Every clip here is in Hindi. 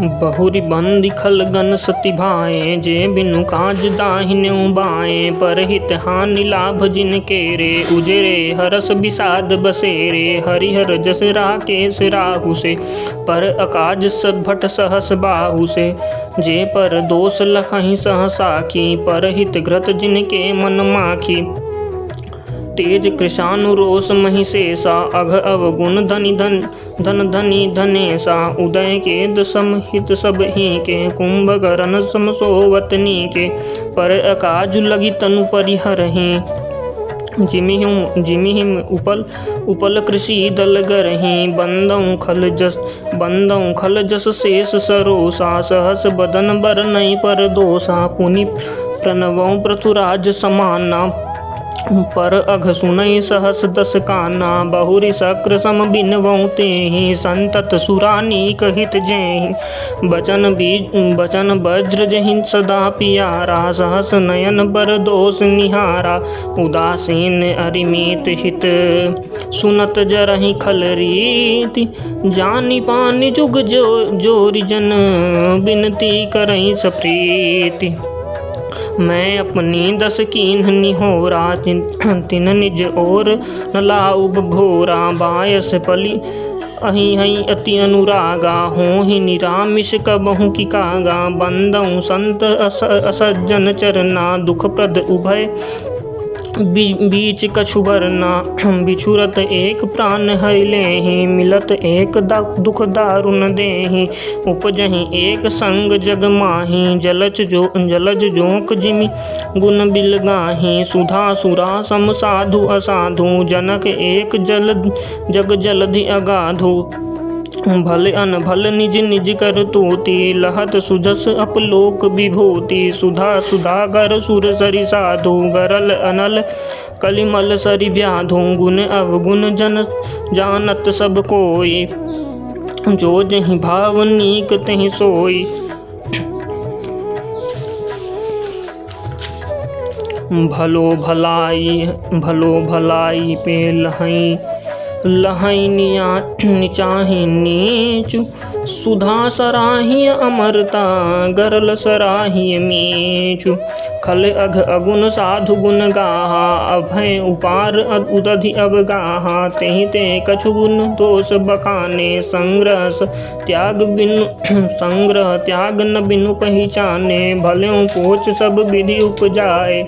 बहुरी बंदी खलगन सती भाए, जे बिनु काज दाहिन्यू बाए। पर हित हानि लाभ जिन केरे, उजरे हरस विषाद बसेरे। हरिहर जस राकेश राहु से पर अकाज सब भट सहस बाहु से जे पर दोष लखही सहसाखी पर हित घृत जिनके मन माखी। तेज कृषानु रोष महिषेषा अघ अवगुण धनि धन धन। धनी धनेशा उदय के दसम हित सब ही के कुंभकर्ण सम सोवतनी के, पर अकाजु लगी तनु परिहरही जिमिहिम जिमिहिम उपल उपल कृषि दल गरही बंदौ खल जस बंदौ खल जस शेष सरोसा, सहस बदन बर नई पर दोषा पुनि प्रणवौ पृथुराज समाना पर अघ सुनई सहस दस काना, बहुरी शक्र सम बिनवऊ तेहि, संतत सुरानी कहित जेहि। बचन बीज बचन वज्र जहि सदा पियारा, सहस नयन पर दोष निहारा, उदासीन अरिमित हित सुनत जरहि खल रीति, जानी पानी जुग जो, जोरी जन, बिनती करई सप्रीति। मैं अपनी दस कीन्ह निहोरा तिन निज और न लाउब भोरा। बायस पली, अही हई अति अनुरागा, हो ही निरामिष कबहू की कागा। बंदऊ संत अस, असज्जन चरना दुख प्रद उभय बीच कछु वरना बिछुरत एक प्राण हले ही मिलत एक दुख दारुण देहि। उपजहि एक संग जग माही, जलच जो, जलज जोक जिमि गुण बिलगाही सुधा सुरा सम साधु असाधु, जनक एक जल, जग जलधि अगाधु। भल अन भल निज निज कर तोति, लहत सुजस अपलोक विभूति। सुधा सुधा सुधागर सुर सरि साधु, गरल अनल कलिमल सरि व्याधु। गुण अवगुण जन जानत सब कोई। जो जही भाव नीक तही सोई। भलो भलाई भलो भलाई पे लहई लहनिया निचाही नीचु, सुधा सराही अमरता, गरल सराही मीचु। खल अघ अगुण साधु गुण गाहा, अभय उपार उदधि अवगाहा तेहि ते कछु गुण दोष बखाने संग्रह त्याग बिनु संग्रह, त्याग न बिनु पहचाने। भले पोच सब विधि उपजाए,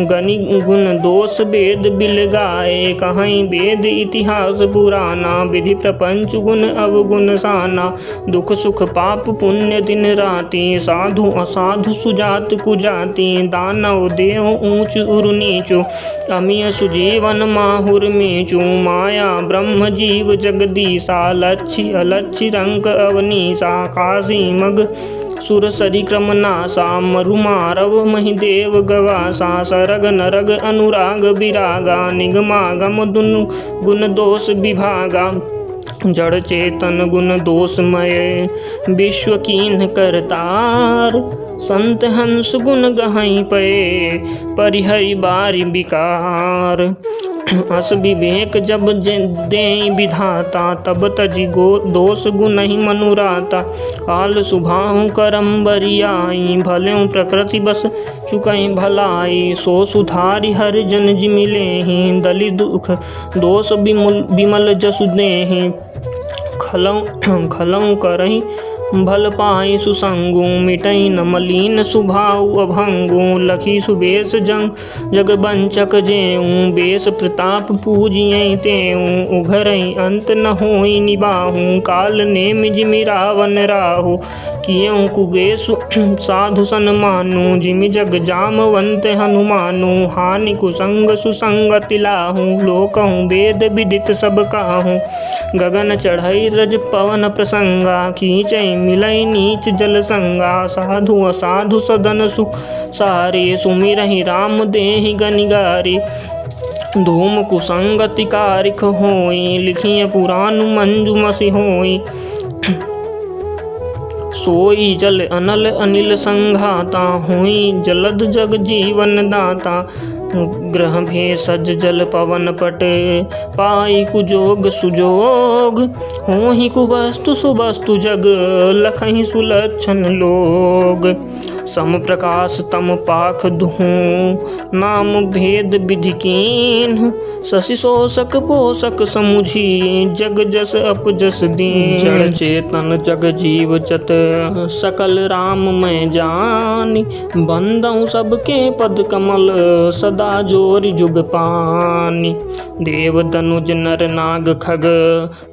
गनि गुण दोष वेद बिल गाए कहीं वेद इतिहास पुराना विधि प्रपंच गुण अवगुण साना। दुख सुख पाप पुण्य दिन राति, साधु असाधु सुजात कुजाति। दानव देव ऊंच उर नीचु, अमिय सुजीवन माहुर मेचु। माया ब्रह्म जीव जगदीसा, लच्छी अलच्छी रंक अवनीसा। काशी मग सुर सरी क्रम नासा मरुमारव महिदेव गवासा सरग नरग अनुराग विरागा निगमागम दुन गुण दोष विभागा जड़ चेतन गुण दोषमय विश्व कीन करतार। संत हंस गुण गहई पे परिहरि बारी विकार। अस विवेक जब दे विधाता, तब तजि गो दोष गुण ही मनुराता। काल सुभाहु करम बरियाई भल्यों प्रकृति बस चुकई भलाई। सो सुधारि हर जन जिमिले ही दलि दुख दोष विमुल विमल जसु देहि। खलौ खलौ करही भल पाई सुसंगु, मिटई न मलिन सुभाउ अभंगु। लखी सुबेश जंग जग बंचक जेऊ। बेस प्रताप पूजिय तेऊ। उघरई अंत न होई निबाहु। काल नेम जिमि रावण राहु। कियऊ कुबेसु साधु सन्मानु जिमि जग जामवंत हनुमानु। हानि कुसंग सुसंगति लाहु लोकहु वेद विदित सब काहू। गगन चढ़ई रज पवन प्रसंगा। खींचई मिलई नीच जल संगा, साधु असाधु सदन सुख सारे। सुमिरहि राम देहि गनिगारी। धूम कुसंगति कारिख होई, लिखिय पुराण मंजु मसी होई। सोई जल अनल अनिल संघाता, हुई जलद जग जीवन दाता। ग्रह भेषज जल पवन पट, पाई कुजोग सुजोग। हो ही कुवस्तु सुवस्तु जग, लखही सुलक्षण लोग। सम प्रकाश तम पाख दुहूँ नाम भेद विधि कीन। शशि शोषक पोषक समुझी। जग जस अप जस दीन। जड़ चेतन जग जीव जत। सकल राम मैं जानी। बंदऊ सबके पद कमल। सदा ज़ोर जुग पानी। देव दनुज नर नाग खग।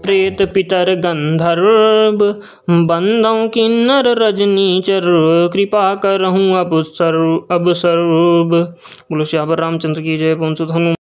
प्रेत पितर गंधर्व। बंदों किन्नर रजनीचर। कृपा करहूँ अब सर्व अब सर्व बोलो श्यावर रामचंद्र की जय पहुंचो धनु